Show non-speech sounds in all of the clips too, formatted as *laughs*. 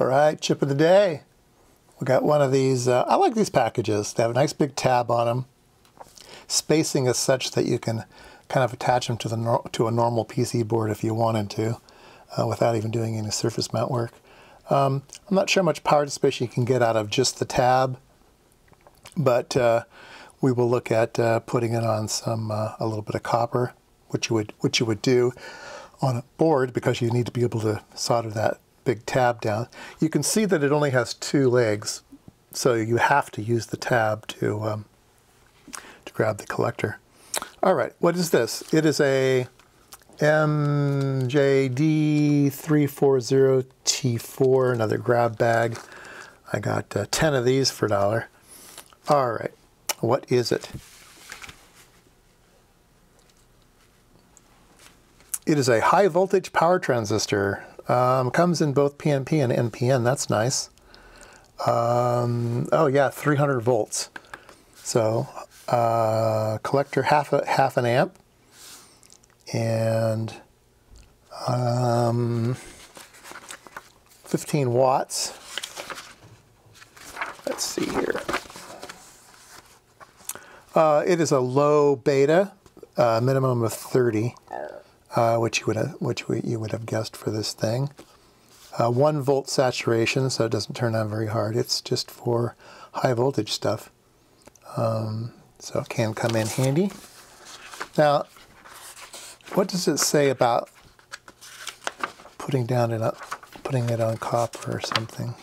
All right, chip of the day. We got one of these. Uh, I like these packages. They have a nice big tab on them. Spacing is such that you can kind of attach them to the to a normal PC board if you wanted to, uh, without even doing any surface mount work. Um, I'm not sure how much power dissipation you can get out of just the tab, but uh, we will look at uh, putting it on some uh, a little bit of copper, which you would which you would do on a board because you need to be able to solder that big tab down. You can see that it only has two legs, so you have to use the tab to um, to grab the collector. All right, what is this? It is a MJD340T4, another grab bag. I got uh, 10 of these for a dollar. All right, what is it? It is a high voltage power transistor. Um, comes in both PNP and NPN. That's nice. Um, oh yeah, 300 volts. So uh, collector half a, half an amp and um, 15 watts. Let's see here. Uh, it is a low beta, uh, minimum of 30 uh, which you would have, which we, you would have guessed for this thing. Uh, one volt saturation, so it doesn't turn on very hard. It's just for high voltage stuff, um, so it can come in handy. Now, what does it say about putting down it up, putting it on copper or something?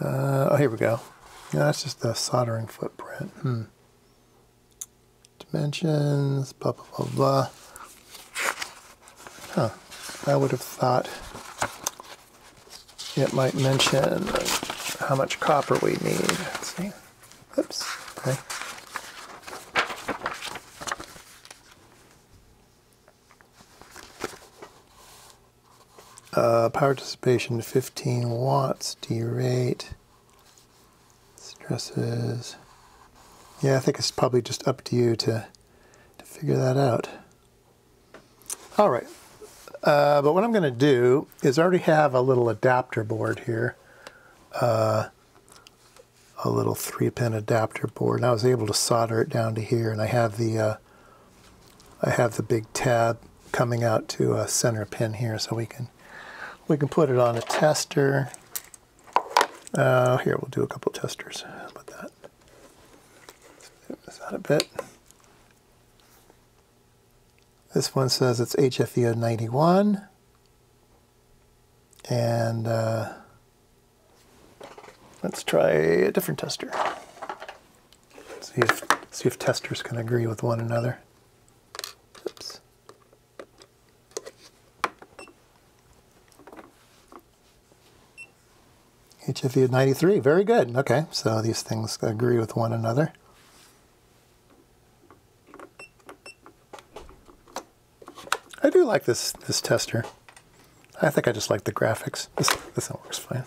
Uh, oh, here we go. Yeah, that's just the soldering footprint. Hmm dimensions, blah, blah, blah, blah. Huh. I would have thought it might mention how much copper we need. Let's see. Oops. Okay. Uh, power dissipation 15 watts, D rate, stresses. Yeah, I think it's probably just up to you to, to figure that out. All right. Uh, but what I'm going to do is I already have a little adapter board here. Uh, a little three pin adapter board. And I was able to solder it down to here and I have the uh, I have the big tab coming out to a center pin here so we can we can put it on a tester. Uh, here we'll do a couple testers. About that? a bit. This one says it's HFE 91. And uh, let's try a different tester. See if, see if testers can agree with one another. Oops. HFE 93, very good. Okay, so these things agree with one another. I do like this this tester. I think I just like the graphics. This this one works fine.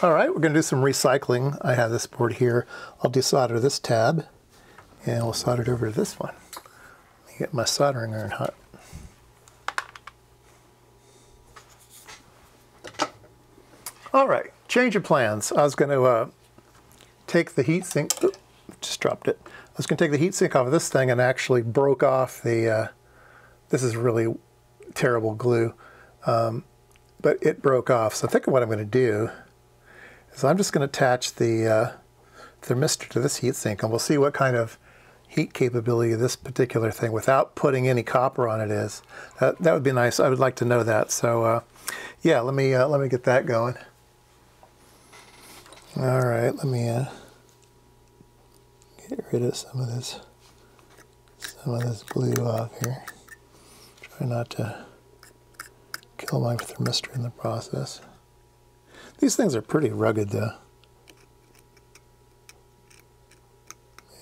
*laughs* All right, we're going to do some recycling. I have this board here. I'll desolder this tab, and we'll solder it over to this one. Let me get my soldering iron hot. All right, change of plans. I was going to uh, take the heat sink, just dropped it was going to take the heatsink off of this thing and actually broke off the, uh, this is really terrible glue, um, but it broke off. So I think what I'm going to do is I'm just going to attach the uh, thermistor to this heatsink and we'll see what kind of heat capability this particular thing without putting any copper on it is. That, that would be nice. I would like to know that. So uh, yeah, let me, uh, let me get that going. All right, let me uh, get rid of some of this some of this glue off here. Try not to kill my thermistor in the process. These things are pretty rugged though.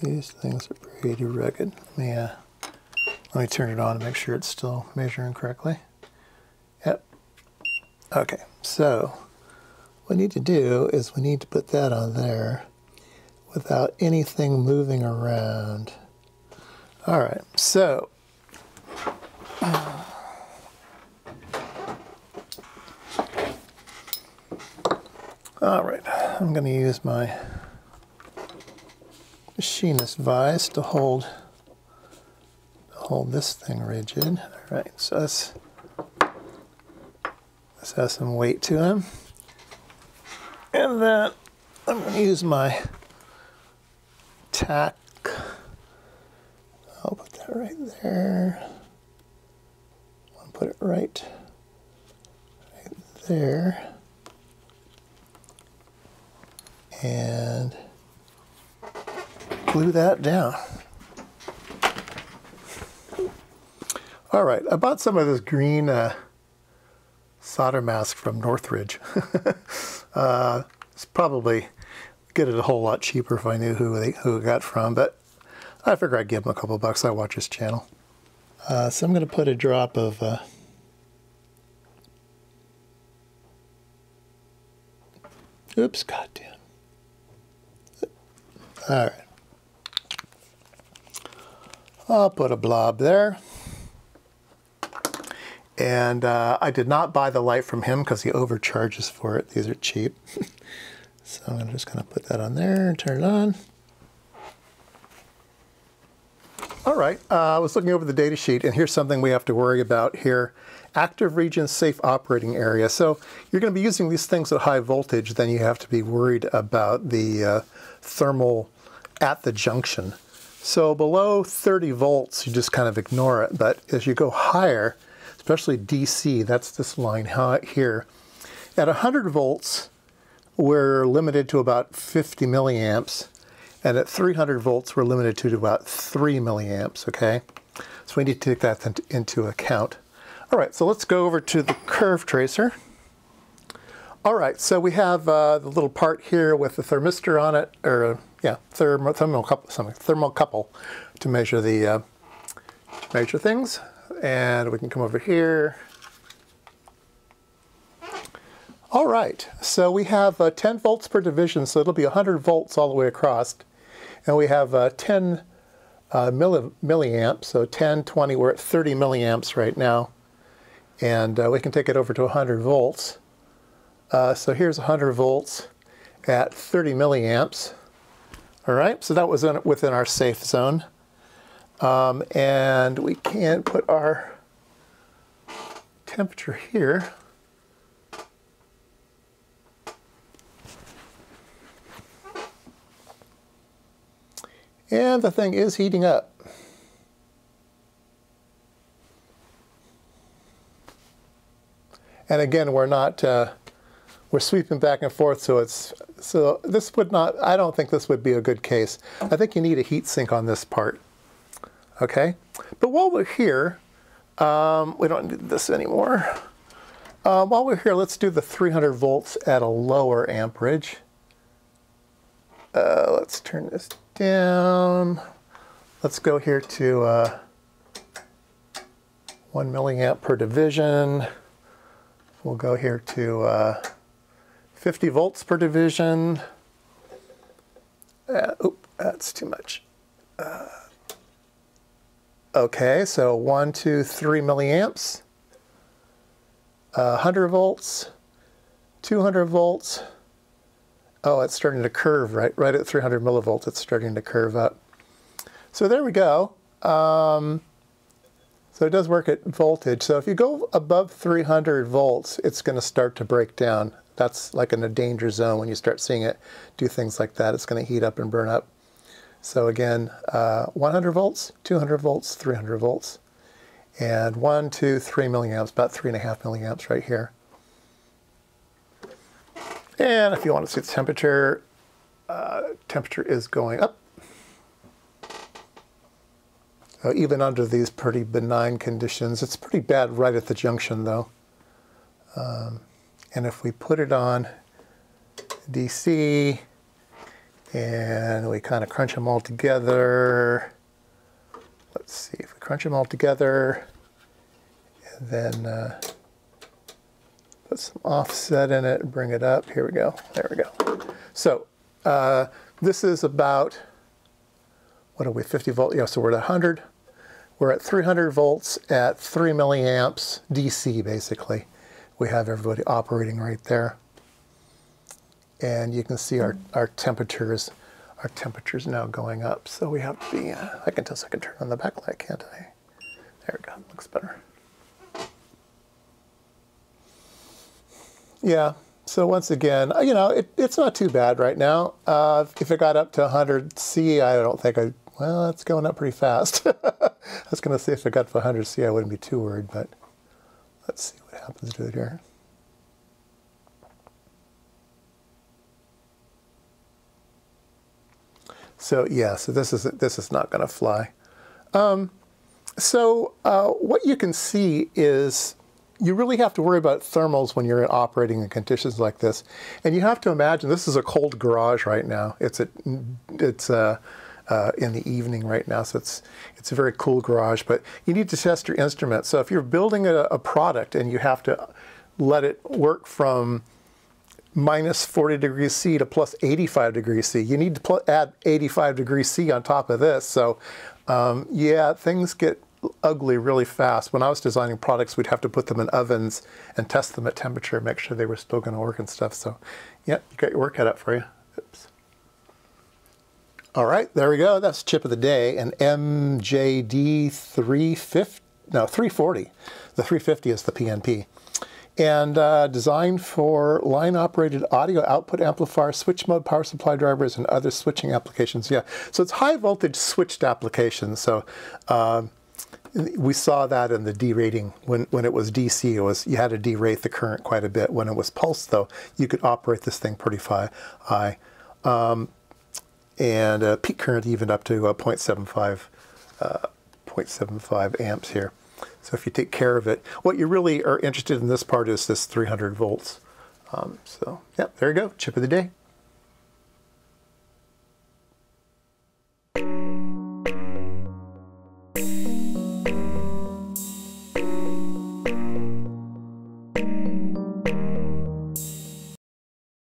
These things are pretty rugged. Let me, uh, let me turn it on to make sure it's still measuring correctly. Yep. Okay, so what we need to do is we need to put that on there without anything moving around. All right, so uh, all right, I'm going to use my machinist vise to hold hold this thing rigid. All right, so this has some weight to him, and then I'm going to use my tack. I'll put that right there. I'll put it right, right there. And glue that down. All right, I bought some of this green uh, solder mask from Northridge. *laughs* uh, it's probably get it a whole lot cheaper if I knew who they who it got from, but I figure I'd give him a couple bucks. I watch his channel. Uh, so I'm going to put a drop of uh, Oops, goddamn. All right. I'll put a blob there. And uh, I did not buy the light from him because he overcharges for it. These are cheap. *laughs* so I'm just going to put that on there and turn it on. All right, uh, I was looking over the data sheet and here's something we have to worry about here. Active region safe operating area. So you're going to be using these things at high voltage, then you have to be worried about the uh, thermal at the junction. So below 30 volts, you just kind of ignore it. But as you go higher, especially DC, that's this line here, at 100 volts, we're limited to about 50 milliamps. And at 300 volts, we're limited to about 3 milliamps, okay? So we need to take that into account. All right, so let's go over to the curve tracer. All right, so we have uh, the little part here with the thermistor on it, or yeah, thermo, thermocouple, something, thermocouple to measure the uh, measure things. And we can come over here. All right, so we have uh, 10 volts per division, so it'll be 100 volts all the way across. And we have uh, 10 uh, milli milliamps, so 10, 20, we're at 30 milliamps right now. And uh, we can take it over to 100 volts. Uh, so here's 100 volts at 30 milliamps. All right, so that was in, within our safe zone. Um, and we can put our temperature here. And the thing is heating up. And again, we're not, uh, we're sweeping back and forth, so it's, so this would not, I don't think this would be a good case. I think you need a heat sink on this part, okay? But while we're here, um, we don't need this anymore. Uh, while we're here, let's do the 300 volts at a lower amperage. Uh, let's turn this down. Let's go here to uh, 1 milliamp per division. We'll go here to uh, 50 volts per division. Uh, oop, that's too much. Uh, okay, so one, two, three milliamps. Uh, 100 volts, 200 volts. Oh, it's starting to curve right, right at 300 millivolts. It's starting to curve up. So there we go. Um, so it does work at voltage. So if you go above 300 volts, it's going to start to break down. That's like in a danger zone when you start seeing it do things like that. It's going to heat up and burn up. So again, uh, 100 volts, 200 volts, 300 volts, and one, two, three milliamps, about three and a half milliamps right here. And if you want to see the temperature, uh, temperature is going up. Even under these pretty benign conditions. It's pretty bad right at the junction though. Um, and if we put it on DC and we kind of crunch them all together, let's see if we crunch them all together and then uh, put some offset in it bring it up. Here we go. There we go. So uh, this is about what are we, 50 volt? Yeah, so we're at 100. we're at 300 volts at 3 milliamps DC basically. We have everybody operating right there. And you can see our, our temperatures, our temperatures now going up. So we have to be, uh, I can tell so I can turn on the backlight, can't I? There we go, looks better. Yeah, so once again, uh, you know, it, it's not too bad right now. Uh, if it got up to 100C, I don't think I, well, it's going up pretty fast. *laughs* I was going to say if it got to 100C, I wouldn't be too worried, but let's see what happens to it here. So yeah, so this is this is not going to fly. Um, so uh, what you can see is you really have to worry about thermals when you're operating in conditions like this. And you have to imagine this is a cold garage right now. It's a, it's a, uh, in the evening right now, so it's it's a very cool garage. But you need to test your instrument. So if you're building a, a product and you have to let it work from minus 40 degrees C to plus 85 degrees C. You need to add 85 degrees C on top of this. So um, yeah, things get ugly really fast. When I was designing products, we'd have to put them in ovens and test them at temperature, make sure they were still going to work and stuff. So, yeah, you got your work cut out for you. Oops. All right, there we go. That's chip of the day, an MJD 350, no, 340. The 350 is the PNP. And uh, designed for line-operated audio output amplifier, switch mode power supply drivers, and other switching applications. Yeah, so it's high voltage switched applications. So um, we saw that in the derating when, when it was DC. It was you had to derate the current quite a bit. When it was pulse, though, you could operate this thing pretty high, um, and uh, peak current even up to uh, 0.75, uh, 0.75 amps here. So if you take care of it, what you really are interested in this part is this 300 volts. Um, so yeah, there you go, chip of the day.